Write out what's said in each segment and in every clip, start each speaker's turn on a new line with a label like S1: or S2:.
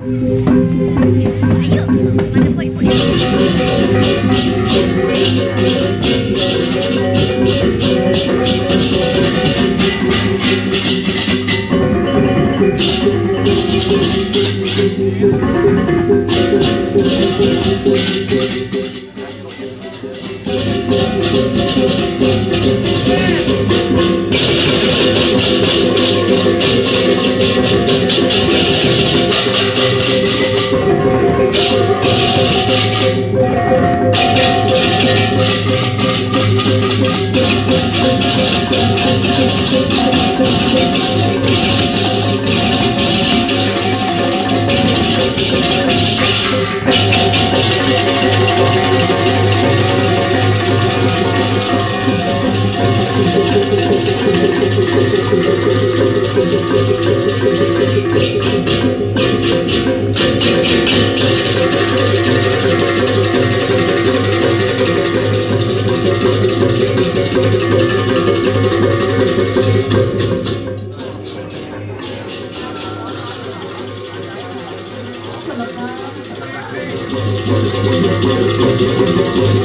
S1: Are you?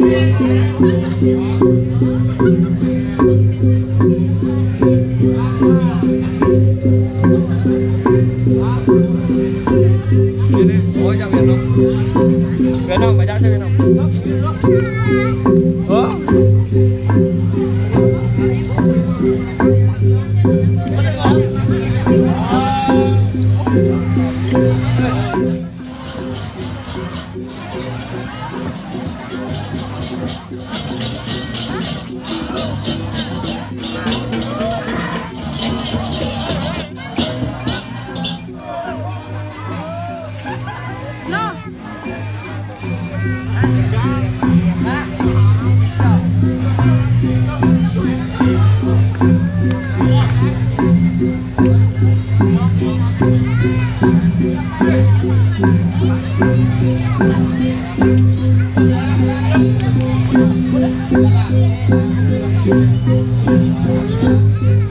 S2: Oh, yang gendong. Gendong, banyak sih gendong. Thank you.